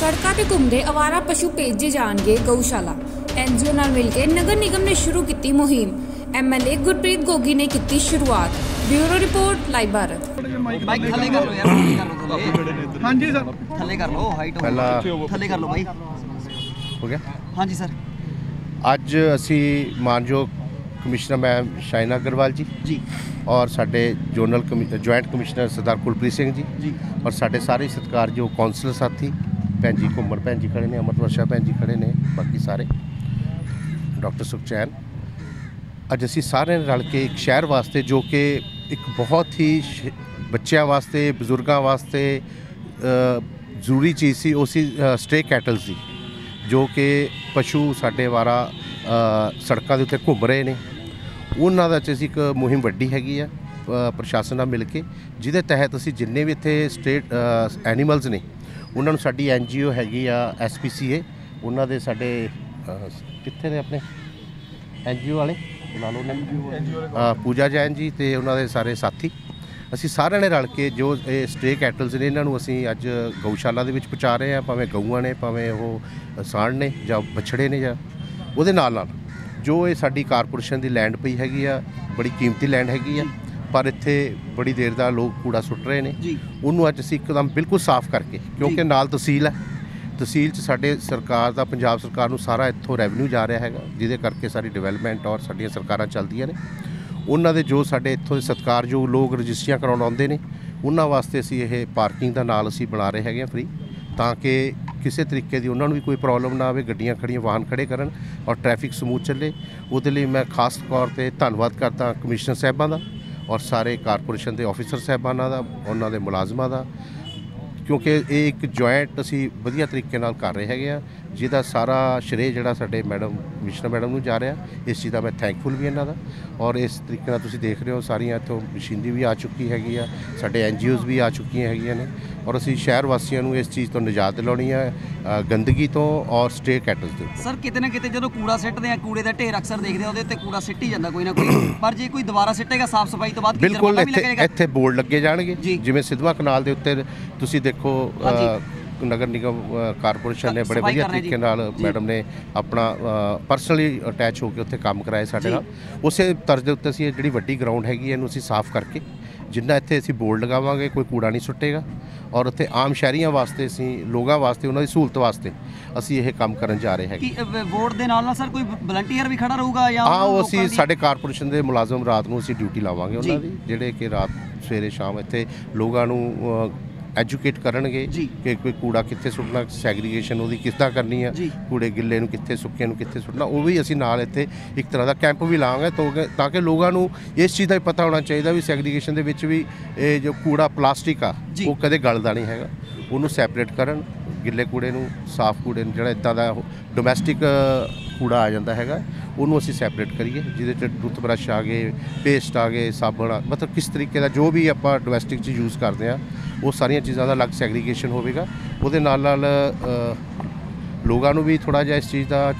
ਸੜਕਾਂ ਤੇ ਘੁੰਮਦੇ ਅਵਾਰਾ ਪਸ਼ੂ ਭੇਜੇ ਜਾਣਗੇ ਗਊਸ਼ਾਲਾ। ਐਨਜੀਓ ਨਾਲ ਮਿਲ ਕੇ ਨਗਰ ਨਿਗਮ ਨੇ ਸ਼ੁਰੂ ਕੀਤੀ ਮੁਹਿੰਮ। ਐਮਐਲਏ ਗੁਰਪ੍ਰੀਤ ਗੋਗੀ ਨੇ ਕੀਤੀ ਸ਼ੁਰੂਆਤ। Bureau report live Bharat. Bike ਥੱਲੇ ਕਰ ਲਓ ਯਾਰ ਥੱਲੇ ਕਰ ਲਓ ਥੱਲੇ। ਹਾਂਜੀ ਸਰ। ਥੱਲੇ ਕਰ ਲਓ ਹਾਈਟ ਪਹਿਲਾਂ- ਥੱਲੇ ਕਰ ਲਓ ਬਾਈ। ਹੋ ਗਿਆ? ਹਾਂਜੀ ਸਰ। ਅੱਜ ਅਸੀਂ ਮਾਨਯੋਗ ਕਮਿਸ਼ਨਰ ਮੈਮ ਸ਼ਾਇਨਾ ਅਗਰਵਾਲ ਜੀ ਜੀ। ਔਰ ਸਾਡੇ zonal joint commissioner Sardar Kulpreet Singh ji. ਜੀ। ਔਰ ਸਾਡੇ ਸਾਰੇ ਸਤਿਕਾਰਯੋਗ ਕੌਂਸਲਰ ਸਾਥੀ ਭੈਣ ਜੀ ਘੁੰਮਣ, ਭੈਣ ਜੀ ਖੜੇ ਨੇ, ਅਮਰ ਵਰਸ਼ਾ ਭੈਣ ਜੀ ਖੜੇ ਨੇ, ਬਾਕੀ ਸਾਰੇ। ਡਾਕਟਰ ਸੁਖਚੈਨ। ਅੱਜ ਅਸੀਂ ਸਾਰੇ ਰਲ ਕੇ ਇੱਕ ਸ਼ਹਿਰ ਵਾਸਤੇ, ਜੋ ਕਿ ਇੱਕ ਬਹੁਤ ਹੀ ਬੱਚਿਆਂ ਵਾਸਤੇ, ਬਜ਼ੁਰਗਾਂ ਵਾਸਤੇ ਜ਼ਰੂਰੀ ਚੀਜ਼ ਸੀ, ਉਹ ਸੀ ਸਟੇ ਕੈਟਲਸ ਦੀ ਜੋ ਕਿ ਪਸ਼ੂ ਸਾਡੇ ਵਾਰਾ ਸੜਕਾਂ ਦੇ ਉੱਤੇ ਘੁੰਮ ਰਹੇ ਨੇ। ਉਹਨਾਂ ਦਾ 'ਚ ਅਸੀਂ ਇੱਕ ਮੁਹਿੰਮ ਵੱਡੀ ਹੈਗੀ ਆ ਪ੍ਰਸ਼ਾਸਨ ਨਾਲ ਮਿਲ ਕੇ, ਜਿਹਦੇ ਤਹਿਤ ਅਸੀਂ ਜਿੰਨੇ ਵੀ ਇੱਥੇ ਸਟੇਟ ਐਨੀਮਲਸ ਨੇ ਉਹਨਾਂ ਨੂੰ ਸਾਡੀ ਐਨਜੀਓ ਹੈਗੀ ਆ ਐਸਪੀਸੀਏ ਉਹਨਾਂ ਦੇ ਸਾਡੇ ਕਿੱਥੇ ਨੇ ਆਪਣੇ? ਐਨਜੀਓ ਵਾਲੇ? ਬੁਲਾ ਲਓ ਉਹਨਾਂ ਪੂਜਾ ਜੈਨ ਜੀ ਤੇ ਉਹਨਾਂ ਦੇ ਸਾਰੇ ਸਾਥੀ। ਅਸੀਂ ਸਾਰਿਆਂ ਨੇ ਰਲ ਕੇ ਜੋ ਇਹ ਸਟੇ ਕੈਟਲਸ ਨੇ, ਇਹਨਾਂ ਨੂੰ ਅਸੀਂ ਅੱਜ ਗਊਸ਼ਾਲਾ ਦੇ ਵਿੱਚ ਪਹੁੰਚਾ ਰਹੇ ਹਾਂ, ਭਾਵੇਂ ਗਊਆਂ ਨੇ, ਭਾਵੇਂ ਉਹ ਸਾਣ ਨੇ ਜਾਂ ਬਛੜੇ ਨੇ ਜਾਂ ਉਹਦੇ ਨਾਲ ਨਾਲ ਜੋ ਇਹ ਸਾਡੀ ਕਾਰਪੋਰੇਸ਼ਨ ਦੀ ਲੈਂਡ ਪਈ ਹੈਗੀ ਆ, ਬੜੀ ਕੀਮਤੀ ਲੈਂਡ ਹੈਗੀ ਆ। ਪਰ ਇੱਥੇ ਬੜੀ ਦੇਰ ਦਾ ਲੋਕ ਕੂੜਾ ਸੁੱਟ ਰਹੇ ਨੇ। ਜੀ। ਉਹਨੂੰ ਅੱਜ ਅਸੀਂ ਇੱਕਦਮ ਬਿਲਕੁਲ ਸਾਫ਼ ਕਰਕੇ ਕਿਉਂਕਿ ਨਾਲ ਤਹਿਸੀਲ ਹੈ। ਤਹਿਸੀਲ 'ਚ ਸਾਡੇ ਸਰਕਾਰ ਦਾ ਪੰਜਾਬ ਸਰਕਾਰ ਨੂੰ ਸਾਰਾ ਇੱਥੋਂ ਰੈਵਨਿਊ ਜਾ ਰਿਹਾ ਹੈਗਾ ਜਿਹਦੇ ਕਰਕੇ ਸਾਰੀ ਡਿਵੈਲਪਮੈਂਟ ਔਰ ਸਾਡੀਆਂ ਸਰਕਾਰਾਂ ਚੱਲਦੀਆਂ ਨੇ। ਉਹਨਾਂ ਦੇ ਜੋ ਸਾਡੇ ਇੱਥੋਂ ਦੇ ਸਤਿਕਾਰਯੋਗ ਲੋਕ ਰਜਿਸਟਰੀਆਂ ਕਰਾਉਣ ਆਉਂਦੇ ਨੇ ਉਹਨਾਂ ਵਾਸਤੇ ਅਸੀਂ ਇਹ ਪਾਰਕਿੰਗ ਦਾ ਨਾਲ ਅਸੀਂ ਬਣਾ ਰਹੇ ਹੈਗੇ ਆ ਫ੍ਰੀ ਤਾਂ ਕਿ ਕਿਸੇ ਤਰੀਕੇ ਦੀ ਉਹਨਾਂ ਨੂੰ ਵੀ ਕੋਈ ਪ੍ਰੋਬਲਮ ਨਾ ਆਵੇ ਗੱਡੀਆਂ ਖੜੀਆਂ ਵਾਹਨ ਖੜੇ ਕਰਨ ਔਰ ਟ੍ਰੈਫਿਕ ਸਮੂਥ ਚੱਲੇ। ਉਹਦੇ ਲਈ ਮੈਂ ਖਾਸ ਤੌਰ ਤੇ ਧੰਨਵਾਦ ਕਰਦਾ ਕਮਿਸ਼ਨਰ ਸਾਹਿਬਾਂ ਦਾ। ਔਰ ਸਾਰੇ ਕਾਰਪੋਰੇਸ਼ਨ ਦੇ ਆਫੀਸਰ ਸਾਹਿਬਾਨਾਂ ਦਾ, ਉਹਨਾਂ ਦੇ ਮੁਲਾਜ਼ਮਾਂ ਦਾ। ਕਿਉਂਕਿ ਇਹ ਇੱਕ ਜੁਆਇੰਟ ਅਸੀਂ ਵਧੀਆ ਤਰੀਕੇ ਨਾਲ ਕਰ ਰਹੇ ਹੈਗੇ ਆ। ਜਿਹਦਾ ਸਾਰਾ ਸ਼੍ਰੇ ਜਿਹੜਾ ਸਾਡੇ ਮੈਡਮ ਕਮਿਸ਼ਨਰ ਮੈਡਮ ਨੂੰ ਜਾ ਰਿਹਾ ਇਸ ਚੀਜ਼ ਦਾ ਮੈਂ ਥੈਂਕਫੁਲ ਵੀ ਇਹਨਾਂ ਦਾ। ਔਰ ਇਸ ਤਰੀਕੇ ਨਾਲ ਤੁਸੀਂ ਦੇਖ ਰਹੇ ਹੋ ਸਾਰੀਆਂ ਇੱਥੋਂ ਮਸ਼ੀਨਰੀ ਵੀ ਆ ਚੁੱਕੀ ਹੈਗੀ ਆ ਸਾਡੇ ਐਨਜੀਓਜ਼ ਵੀ ਆ ਚੁੱਕੀਆਂ ਹੈਗੀਆਂ ਨੇ। ਔਰ ਅਸੀਂ ਸ਼ਹਿਰ ਵਾਸੀਆਂ ਨੂੰ ਇਸ ਚੀਜ਼ ਤੋਂ ਨਿਜਾਤ ਦਿਲਾਉਣੀ ਹੈ ਅ, ਗੰਦਗੀ ਤੋਂ ਔਰ ਸਟੇ ਕੈਟਲਸ ਤੋਂ ਸਰ ਕਿਤੇ ਨਾ ਕਿਤੇ ਜਦੋਂ ਕੂੜਾ ਸਿੱਟਦੇ ਆ ਕੂੜੇ ਦਾ ਢੇਰ ਅਕਸਰ ਦੇਖਦੇ ਆ ਉਹਦੇ ਉੱਤੇ ਕੂੜਾ ਸਿੱਟ ਹੀ ਜਾਂਦਾ ਕੋਈ ਨਾ ਕੋਈ। ਪਰ ਜੇ ਕੋਈ ਦੁਬਾਰਾ ਸਿੱਟੇਗਾ ਸਾਫ਼ ਸਫ਼ਾਈ ਤੋਂ ਬਾਅਦ ਬਿਲਕੁਲ ਇੱਥੇ ਬੋਰਡ ਲੱਗੇ ਜਾਣਗੇ। ਜਿਵੇਂ ਸਿਧਵਾ ਕਨਾਲ ਦੇ ਉੱਤੇ ਤੁਸੀਂ ਦੇਖੋ। ਨਗਰ ਨਿਗਮ ਕਾਰਪੋਰੇਸ਼ਨ ਨੇ ਬੜੇ ਵਧੀਆ ਤਰੀਕੇ। ਨਾਲ। ਮੈਡਮ ਨੇ ਆਪਣਾ ਪਰਸਨਲੀ ਅਟੈਚ ਹੋ ਕੇ ਉੱਥੇ ਕੰਮ ਕਰਾਏ ਸਾਡੇ। ਨਾਲ ਉਸੇ ਤਰਜ਼ ਦੇ ਉੱਤੇ ਅਸੀਂ ਇਹ ਜਿਹੜੀ ਵੱਡੀ ਗਰਾਊਂਡ ਹੈਗੀ ਇਹਨੂੰ ਅਸੀਂ ਸਾਫ਼ ਕਰਕੇ ਜਿੰਨਾ ਇੱਥੇ ਅਸੀਂ ਬੋਰਡ ਲਗਾਵਾਂਗੇ ਕੋਈ ਕੂੜਾ ਨਹੀਂ ਸੁੱਟੇਗਾ ਔਰ ਉੱਥੇ ਆਮ ਸ਼ਹਿਰੀਆਂ ਵਾਸਤੇ ਅਸੀਂ ਲੋਕਾਂ ਵਾਸਤੇ ਉਹਨਾਂ ਦੀ ਸਹੂਲਤ ਵਾਸਤੇ ਅਸੀਂ ਇਹ ਕੰਮ ਕਰਨ ਜਾ ਰਹੇ ਹੈਗੇ ਕੀ ਵੋਟ ਦੇ ਨਾਲ ਨਾਲ ਸਰ ਕੋਈ ਵਲੰਟੀਅਰ ਵੀ ਖੜਾ ਰਹੂਗਾ ਜਾਂ ਹਾਂ ਉਹ ਅਸੀਂ ਸਾਡੇ ਕਾਰਪੋਰੇਸ਼ਨ ਦੇ ਮੁਲਾਜ਼ਮ ਰਾਤ ਨੂੰ ਅਸੀਂ ਡਿਊਟੀ ਲਾਵਾਂਗੇ ਉਹਨਾਂ। ਦੀ ਜਿਹੜੇ ਕਿ ਰਾਤ ਸਵੇਰੇ ਸ਼ਾਮ ਇੱਥੇ ਲੋਕਾਂ ਨੂੰ ਐਜੂਕੇਟ ਕਰਨਗੇ। ਕਿ ਕੋਈ ਕੂੜਾ ਕਿੱਥੇ ਸੁੱਟਣਾ ਸੈਗਰੀਗੇਸ਼ਨ ਉਹਦੀ ਕਿੱਦਾਂ ਕਰਨੀ ਆ। ਕੂੜੇ ਗਿੱਲੇ ਨੂੰ ਕਿੱਥੇ ਸੁੱਕੇ ਨੂੰ ਕਿੱਥੇ ਸੁੱਟਣਾ ਉਹ ਵੀ ਅਸੀਂ ਨਾਲ ਇੱਥੇ ਇੱਕ ਤਰ੍ਹਾਂ ਦਾ ਕੈਂਪ ਵੀ ਲਾਵਾਂਗੇ ਤਾਂ ਕਿ- ਲੋਕਾਂ ਨੂੰ ਇਸ ਚੀਜ਼ ਦਾ ਪਤਾ ਹੋਣਾ ਚਾਹੀਦਾ ਵੀ ਸੈਗਰੀਗੇਸ਼ਨ ਦੇ ਵਿੱਚ ਵੀ ਇਹ ਜੋ ਕੂੜਾ ਪਲਾਸਟਿਕ ਆ। ਉਹ ਕਦੇ ਗਲਦਾ ਨਹੀਂ ਹੈਗਾ ਉਹਨੂੰ ਸੈਪਰੇਟ ਕਰਨ ਗਿੱਲੇ ਕੂੜੇ ਨੂੰ ਸਾਫ਼ ਕੂੜੇ ਨੂੰ ਜਿਹੜਾ ਇਦਾਂ ਦਾ ਡੋਮੈਸਟਿਕ ਕੂੜਾ ਆ ਜਾਂਦਾ ਹੈਗਾ ਉਹਨੂੰ ਅਸੀਂ ਸੈਪਰੇਟ ਕਰੀਏ ਜਿਹਦੇ ਚ ਟੂਥਬ੍ਰਸ਼ ਆ ਗਏ ਪੇਸਟ ਆ ਗਏ ਸਾਬਣ ਆ- ਮਤਲਬ ਕਿਸ ਤਰੀਕੇ ਦਾ ਜੋ ਵੀ ਆਪਾਂ ਡੋਮੈਸਟਿਕ ਚ ਯੂਜ਼ ਕਰਦੇ ਆ ਉਹ ਸਾਰੀਆਂ ਚੀਜ਼ਾਂ ਦਾ ਅਲੱਗ ਸੈਗਰੀਗੇਸ਼ਨ ਹੋਵੇਗਾ। ਉਹਦੇ ਨਾਲ ਨਾਲ ਲੋਕਾਂ ਨੂੰ ਵੀ ਥੋੜਾ ਜਿਹਾ ਇਸ ਚੀਜ਼ ਦਾ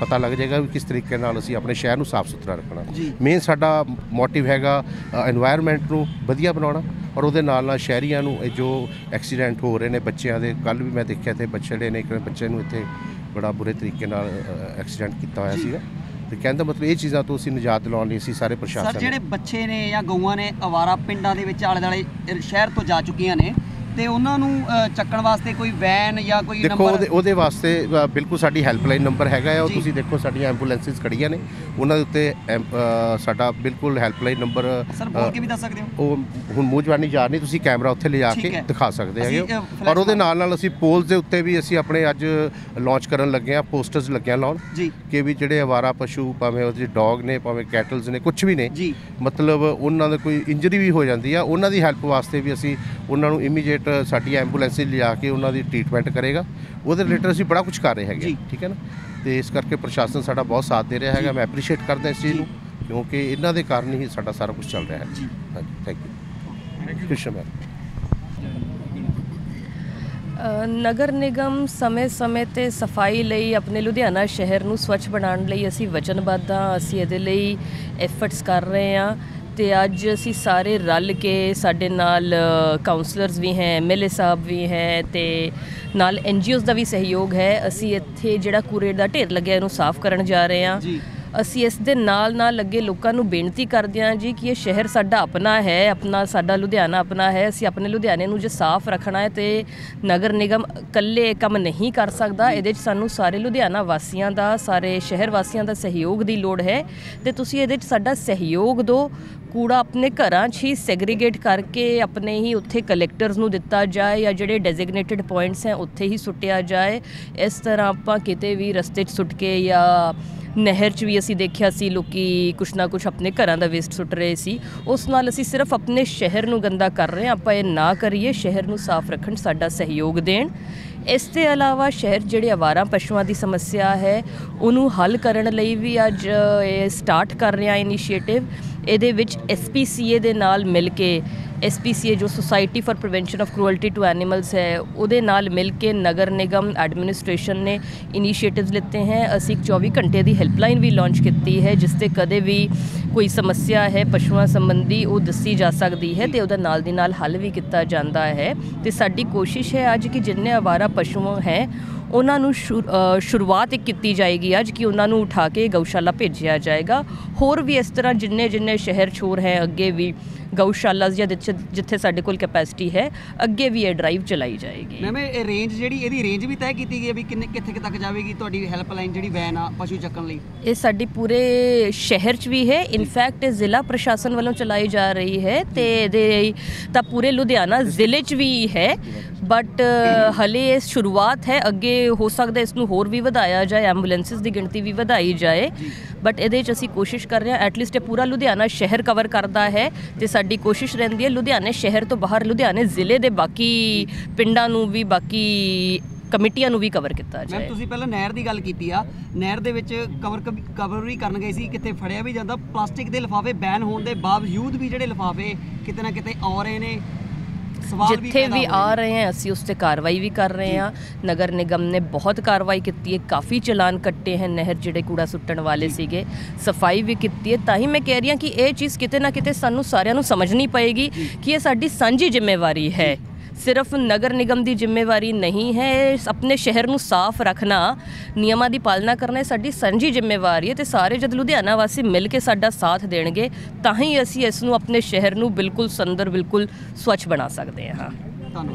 ਪਤਾ ਲੱਗ ਜਾਏਗਾ ਵੀ ਕਿਸ ਤਰੀਕੇ ਨਾਲ ਅਸੀਂ ਆਪਣੇ ਸ਼ਹਿਰ ਨੂੰ ਸਾਫ਼ ਸੁਥਰਾ ਰੱਖਣਾ। ਮੇਨ ਸਾਡਾ ਮੋਟਿਵ ਹੈਗਾ এনवायरमेंट ਨੂੰ ਵਧੀਆ ਬਣਾਉਣਾ ਔਰ ਉਹਦੇ ਨਾਲ ਨਾਲ ਸ਼ਹਿਰੀਆਂ ਨੂੰ ਇਹ ਜੋ ਐਕਸੀਡੈਂਟ ਹੋ ਰਹੇ ਨੇ ਬੱਚਿਆਂ ਦੇ ਕੱਲ ਵੀ ਮੈਂ ਦੇਖਿਆ ਤੇ ਬੱਚੇ ਜਿਹੜੇ ਨੇ ਇੱਕ ਬੱਚੇ ਨੂੰ ਇੱਥੇ ਬੜਾ ਬੁਰੇ ਤਰੀਕੇ ਨਾਲ ਐਕਸੀਡੈਂਟ ਕੀਤਾ ਹੋਇਆ ਸੀਗਾ। ਤੇ ਕਹਿੰਦਾ ਮਤਲਬ ਇਹ ਚੀਜ਼ਾਂ ਤੋਂ ਅਸੀਂ ਨਿਜਾਤ ਦਿਲਾਉਣ ਲਈ ਅਸੀਂ ਸਾਰੇ ਸਰ ਪ੍ਰਸ਼ਾਸਨ ਜਿਹੜੇ ਬੱਚੇ ਨੇ ਜਾਂ ਗਊਆਂ ਨੇ ਅਵਾਰਾ ਪਿੰਡਾਂ ਦੇ ਵਿੱਚ ਆਲੇ ਦਾਲੇ ਸ਼ਹਿਰ ਤੋਂ ਜਾ ਚੁੱਕੀਆਂ ਨੇ ਤੇ ਉਹਨਾਂ ਨੂੰ ਚੱਕਣ ਵਾਸਤੇ ਕੋਈ ਵੈਨ ਜਾਂ ਕੋਈ ਦੇਖੋ ਨੰਬਰ ਉਹਦੇ ਉਹਦੇ ਵਾਸਤੇ ਬਿਲਕੁਲ ਸਾਡੀ ਹੈਲਪਲਾਈਨ ਨੰਬਰ ਹੈਗਾ ਹੈ ਉਹ। ਤੁਸੀਂ ਦੇਖੋ ਸਾਡੀਆਂ ਐਂਬੂਲੈਂਸਿਸ ਖੜੀਆਂ ਨੇ। ਉਹਨਾਂ ਦੇ ਉੱਤੇ ਸਾਡਾ ਬਿਲਕੁਲ ਹੈਲਪਲਾਈਨ ਨੰਬਰ ਸਰ ਬੋਲ ਕੇ ਵੀ ਦੱਸ ਸਕਦੇ ਹੋ? ਉਹ ਹੁਣ ਮੂੰਹ ਜਾ ਨਹੀਂ ਤੁਸੀਂ ਕੈਮਰਾ ਉੱਥੇ ਲਿਜਾ ਕੇ। ਦਿਖਾ ਸਕਦੇ ਹੈਗੇ ਔਰ ਉਹਦੇ ਨਾਲ ਨਾਲ ਅਸੀਂ ਪੋਲਸ ਦੇ ਉੱਤੇ ਵੀ ਅਸੀਂ ਆਪਣੇ ਅੱਜ ਲਾਂਚ ਕਰਨ ਲੱਗੇ ਆ ਪੋਸਟਰਸ ਲੱਗਿਆ ਲਾਉਣ ਕਿ ਵੀ ਜਿਹੜੇ ਅਵਾਰਾ ਪਸ਼ੂ ਭਾਵੇਂ ਉਹਦੇ ਡੌਗ ਨੇ ਭਾਵੇਂ ਕੈਟਲਸ ਨੇ ਕੁਝ ਵੀ ਨੇ ਮਤਲਬ ਉਹਨਾਂ ਦਾ ਕੋਈ ਇੰਜਰੀ ਵੀ ਹੋ ਜਾਂਦੀ ਆ। ਉਹਨਾਂ ਦੀ ਹੈਲਪ ਵਾਸਤੇ ਵੀ ਅਸੀਂ ਉਹਨਾਂ ਨੂੰ ਇਮੀਡੀਏਟ ਸਾਡੀ ਐਂਬੂਲੈਂਸ ਲਿਜਾ ਕੇ ਉਹਨਾਂ ਦੀ ਟ੍ਰੀਟਮੈਂਟ ਕਰੇਗਾ। ਉਹਦੇ ਰਿਲੇਟਡ ਅਸੀਂ ਬੜਾ ਕੁਝ ਕਰ ਰਹੇ ਹੈਗੇ ਜੀ। ਠੀਕ ਹੈ ਨਾ? ਤੇ ਇਸ ਕਰਕੇ ਪ੍ਰਸ਼ਾਸਨ ਸਾਡਾ ਬਹੁਤ ਸਾਥ ਦੇ ਰਿਹਾ ਹੈਗਾ। ਮੈਂ ਐਪਰੀਸ਼ੀਏਟ ਕਰਦਾ ਇਸ ਚੀਜ਼। ਨੂੰ ਕਿਉਂਕਿ ਇਹਨਾਂ ਦੇ ਕਾਰਨ ਹੀ ਸਾਡਾ ਸਾਰਾ ਕੁਝ ਚੱਲ ਰਿਹਾ ਹੈ। ਜੀ। ਹਾਂਜੀ ਥੈਂਕ ਯੂ ਕ੍ਰਿਸ਼ਨ ਨਗਰ ਨਿਗਮ ਸਮੇਂ-ਸਮੇਂ ਤੇ ਸਫ਼ਾਈ ਲਈ ਆਪਣੇ ਲੁਧਿਆਣਾ ਸ਼ਹਿਰ ਨੂੰ ਸਵੱਛ ਬਣਾਉਣ ਲਈ ਅਸੀਂ ਵਚਨਬੱਧ ਹਾਂ। ਅਸੀਂ ਇਹਦੇ ਲਈ ਐਫਰਟਸ ਕਰ ਰਹੇ ਹਾਂ। ਤੇ ਅੱਜ ਅਸੀਂ ਸਾਰੇ ਰਲ ਕੇ ਸਾਡੇ ਨਾਲ ਕਾਉਂਸਲਰਸ ਵੀ ਹੈ ਐਮਐਲਏ ਸਾਹਿਬ ਵੀ ਹੈ ਤੇ ਨਾਲ ਐਨਜੀਓਜ਼ ਦਾ ਵੀ ਸਹਿਯੋਗ ਹੈ। ਅਸੀਂ ਇੱਥੇ ਜਿਹੜਾ ਕੂੜੇ ਦਾ ਢੇਰ ਲੱਗਿਆ ਇਹਨੂੰ ਸਾਫ਼ ਕਰਨ ਜਾ ਰਹੇ ਹਾਂ। ਅਸੀਂ ਇਸ ਦੇ ਨਾਲ ਨਾਲ ਲੱਗੇ ਲੋਕਾਂ ਨੂੰ ਬੇਨਤੀ ਕਰਦੇ ਹਾਂ ਜੀ ਕਿ ਇਹ ਸ਼ਹਿਰ ਸਾਡਾ ਆਪਣਾ ਹੈ ਆਪਣਾ ਸਾਡਾ ਲੁਧਿਆਣਾ ਆਪਣਾ ਹੈ। ਅਸੀਂ ਆਪਣੇ ਲੁਧਿਆਣੇ ਨੂੰ ਜੇ ਸਾਫ਼ ਰੱਖਣਾ ਹੈ ਤੇ ਨਗਰ ਨਿਗਮ ਇਕੱਲੇ ਕੰਮ ਨਹੀਂ ਕਰ ਸਕਦਾ। ਇਹਦੇ 'ਚ ਸਾਨੂੰ ਸਾਰੇ ਲੁਧਿਆਣਾ ਵਾਸੀਆਂ ਦਾ ਸਾਰੇ ਸ਼ਹਿਰ ਵਾਸੀਆਂ ਦਾ ਸਹਿਯੋਗ ਦੀ ਲੋੜ ਹੈ ਤੇ ਤੁਸੀਂ ਇਹਦੇ 'ਚ ਸਾਡਾ ਸਹਿਯੋਗ ਦਿਓ। ਕੂੜਾ ਆਪਣੇ ਘਰਾਂ 'ਚ ਹੀ ਸੈਗਰੀਗੇਟ ਕਰਕੇ ਆਪਣੇ ਹੀ ਉੱਥੇ ਕਲੈਕਟਰਸ ਨੂੰ ਦਿੱਤਾ ਜਾਏ ਜਾਂ ਜਿਹੜੇ ਡੈਜ਼ਿਗਨੇਟਿਡ ਪੁਆਇੰਟਸ ਹੈ ਉੱਥੇ ਹੀ ਸੁੱਟਿਆ ਜਾਏ। ਇਸ ਤਰ੍ਹਾਂ ਆਪਾਂ ਕਿਤੇ ਵੀ ਰਸਤੇ 'ਚ ਸੁੱਟ ਕੇ ਜਾਂ ਨਹਿਰ 'ਚ ਵੀ ਅਸੀਂ ਦੇਖਿਆ ਸੀ ਲੋਕੀ ਕੁਛ ਨਾ ਕੁਛ ਆਪਣੇ ਘਰਾਂ ਦਾ ਵੇਸਟ ਸੁੱਟ ਰਹੇ ਸੀ। ਉਸ ਨਾਲ ਅਸੀਂ ਸਿਰਫ ਆਪਣੇ ਸ਼ਹਿਰ ਨੂੰ ਗੰਦਾ ਕਰ ਰਹੇ ਹਾਂ। ਆਪਾਂ ਇਹ ਨਾ ਕਰੀਏ, ਸ਼ਹਿਰ ਨੂੰ ਸਾਫ਼ ਰੱਖਣ ਸਾਡਾ ਸਹਿਯੋਗ ਦੇਣ। ਇਸ ਤੋਂ ਇਲਾਵਾ ਸ਼ਹਿਰ ਜਿਹੜੇ ਆਵਾਰਾ ਪਸ਼ੂਆਂ ਦੀ ਸਮੱਸਿਆ ਹੈ, ਉਹਨੂੰ ਹੱਲ ਕਰਨ ਲਈ ਵੀ ਅੱਜ ਇਹ ਸਟਾਰਟ ਕਰ ਰਿਹਾ ਇਨੀਸ਼ੀਏਟਿਵ ਇਹਦੇ ਵਿੱਚ ਐਸਪੀਸੀਏ ਦੇ ਨਾਲ ਮਿਲ ਕੇ ਐਸਪੀਸੀਏ ਜੋ society for prevention of cruelty to animals ਹੈ, ਉਹਦੇ ਨਾਲ ਮਿਲ ਕੇ ਨਗਰ ਨਿਗਮ ਐਡਮਿਨਿਸਟ੍ਰੇਸ਼ਨ ਨੇ ਇਨੀਸ਼ੀਏਟਿਵਸ ਲਿੱਤੇ ਹੈ। ਅਸੀਂ ਇੱਕ 24 ਘੰਟੇ ਦੀ ਹੈਲਪਲਾਈਨ ਵੀ ਲਾਂਚ ਕੀਤੀ ਹੈ, ਜਿਸ ਤੇ ਕਦੇ ਵੀ ਕੋਈ ਸਮੱਸਿਆ ਹੈ, ਪਸ਼ੂਆਂ ਸੰਬੰਧੀ ਉਹ ਦੱਸੀ ਜਾ ਸਕਦੀ ਹੈ ਤੇ ਉਹਦਾ ਨਾਲ ਦੀ ਨਾਲ ਹੱਲ ਵੀ ਕੀਤਾ ਜਾਂਦਾ ਹੈ। ਤੇ ਸਾਡੀ ਕੋਸ਼ਿਸ਼ ਹੈ ਅੱਜ ਕਿ ਜਿੰਨੇ ਆਵਾਰਾ ਪਸ਼ੂ ਹੈ, ਉਹਨਾਂ ਨੂੰ ਸ਼ੁਰ- ਸ਼ੁਰੂਆਤ ਇੱਕ ਕੀਤੀ ਜਾਏਗੀ ਅੱਜ ਕਿ ਉਹਨਾਂ ਨੂੰ ਉਠਾ ਕੇ ਗਊਸ਼ਾਲਾ ਭੇਜਿਆ ਜਾਏਗਾ। ਹੋਰ ਵੀ ਇਸ ਤਰ੍ਹਾਂ ਜਿੰਨੇ ਜਿੰਨੇ ਸ਼ਹਿਰ ਛੋਰ ਹੈ, ਅੱਗੇ ਵੀ ਗਊਸ਼ਾਲਾ ਜਾਂ ਜਿੱਥੇ ਸਾਡੇ ਕੋਲ ਕੈਪੈਸਿਟੀ ਹੈ ਅੱਗੇ ਵੀ ਇਹ ਡਰਾਈਵ ਚਲਾਈ ਜਾਏਗੀ। ਮੈਮ ਇਹ ਰੇਂਜ ਜਿਹੜੀ ਇਹਦੀ ਰੇਂਜ ਵੀ ਤੈਅ ਕੀਤੀ ਗਈ ਹੈ ਵੀ ਕਿੰਨੇ ਕਿੱਥੇ ਤੱਕ ਜਾਵੇਗੀ ਤੁਹਾਡੀ ਹੈਲਪਲਾਈਨ ਜਿਹੜੀ ਵੈਨ ਆ ਪਸ਼ੂ ਚੱਕਣ ਲਈ? ਇਹ ਸਾਡੀ ਪੂਰੇ ਸ਼ਹਿਰ 'ਚ ਵੀ ਹੈ। ਇਨਫੈਕਟ ਇਹ ਜ਼ਿਲ੍ਹਾ ਪ੍ਰਸ਼ਾਸਨ ਵੱਲੋਂ ਚਲਾਈ ਜਾ ਰਹੀ ਹੈ ਤੇ ਇਹਦੇ ਤਾਂ ਪੂਰੇ ਲੁਧਿਆਣਾ ਜ਼ਿਲ੍ਹੇ 'ਚ ਵੀ ਹੈ। ਬਟ ਹਲੇ ਇਹ ਸ਼ੁਰੂਆਤ ਹੈ। ਅੱਗੇ ਹੋ ਸਕਦਾ ਇਸ ਨੂੰ ਹੋਰ ਵੀ ਵਧਾਇਆ ਜਾਏ ਐਂਬੂਲੈਂਸਸ ਦੀ ਗਿਣਤੀ ਵੀ ਵਧਾਈ ਜਾਏ। ਬਟ ਇਹਦੇ 'ਚ ਅਸੀਂ ਕੋਸ਼ਿਸ਼ ਕਰ ਰਹੇ ਹਾਂ ਐਟਲੀਸਟ ਇਹ ਪੂਰਾ ਲੁਧਿਆਣਾ ਸ਼ਹਿਰ ਕਵਰ ਕਰਦਾ ਹੈ। ਤੇ ਸਾਡੀ ਕੋਸ਼ਿਸ਼ ਰਹਿੰਦੀ ਹੈ ਲੁਧਿਆਣੇ ਸ਼ਹਿਰ ਤੋਂ ਬਾਹਰ ਲੁਧਿਆਣੇ ਜ਼ਿਲ੍ਹੇ ਦੇ ਬਾਕੀ ਪਿੰਡਾਂ ਨੂੰ ਵੀ ਬਾਕੀ ਕਮੇਟੀਆਂ ਨੂੰ ਵੀ ਕਵਰ ਕੀਤਾ ਜਾਏ। ਤੁਸੀਂ ਪਹਿਲਾਂ ਨਹਿਰ ਦੀ ਗੱਲ ਕੀਤੀ ਆ। ਨਹਿਰ ਦੇ ਵਿੱਚ ਕਵਰ ਕਵਰ ਵੀ ਕਰਨ ਗਏ ਸੀ ਕਿਤੇ ਫੜਿਆ ਵੀ ਜਾਂਦਾ। ਪਲਾਸਟਿਕ ਦੇ ਲਿਫਾਫੇ ਬੈਨ ਹੋਣ ਦੇ ਬਾਵਜੂਦ ਵੀ ਜਿਹੜੇ ਲਿਫਾਫੇ ਕਿਤੇ ਨਾ ਕਿਤੇ ਆ ਰਹੇ ਨੇ। ਜਿੱਥੇ ਵੀ ਹੋ ਆ ਰਹੇ ਰਹੇ ਹਾਂ ਅਸੀਂ ਉਸ ਤੇ ਕਾਰਵਾਈ ਵੀ ਕਰ ਰਹੇ ਹਾਂ। ਨਗਰ ਨਿਗਮ ਨੇ ਬਹੁਤ ਕਾਰਵਾਈ ਕੀਤੀ ਹੈ। ਕਾਫੀ ਚਲਾਨ ਕੱਟੇ ਹਨ ਨਹਿਰ ਜਿਹੜੇ ਕੂੜਾ ਸੁੱਟਣ ਵਾਲੇ ਸੀਗੇ। ਸਫ਼ਾਈ ਵੀ ਕੀਤੀ ਹੈ। ਤਾਂ ਹੀ ਮੈਂ ਕਹਿ ਰਹੀ ਹਾਂ ਕਿ ਇਹ ਚੀਜ਼ ਕਿਤੇ ਨਾ ਕਿਤੇ ਸਾਨੂੰ ਸਾਰਿਆਂ ਨੂੰ ਸਮਝਣੀ ਪਏਗੀ ਕਿ ਇਹ ਸਾਡੀ ਸਾਂਝੀ ਜ਼ਿੰਮੇਵਾਰੀ ਹੈ। ਸਿਰਫ ਨਗਰ ਨਿਗਮ ਦੀ ਜ਼ਿੰਮੇਵਾਰੀ ਨਹੀਂ ਹੈ। ਇਹ ਆਪਣੇ ਸ਼ਹਿਰ ਨੂੰ ਸਾਫ਼ ਰੱਖਣਾ, ਨਿਯਮਾਂ ਦੀ ਪਾਲਣਾ ਕਰਨਾ, ਇਹ ਸਾਡੀ ਸਾਂਝੀ ਜ਼ਿੰਮੇਵਾਰੀ ਹੈ ਤੇ ਸਾਰੇ ਜਦ ਲੁਧਿਆਣਾ ਵਾਸੀ ਮਿਲ ਕੇ ਸਾਡਾ ਸਾਥ ਦੇਣਗੇ, ਤਾਂ ਹੀ ਅਸੀਂ ਇਸ ਨੂੰ ਆਪਣੇ ਸ਼ਹਿਰ ਨੂੰ ਬਿਲਕੁਲ ਸੁੰਦਰ, ਬਿਲਕੁਲ ਸਵੱਛ ਬਣਾ ਸਕਦੇ ਹਾਂ। ਧੰਨਵਾਦ।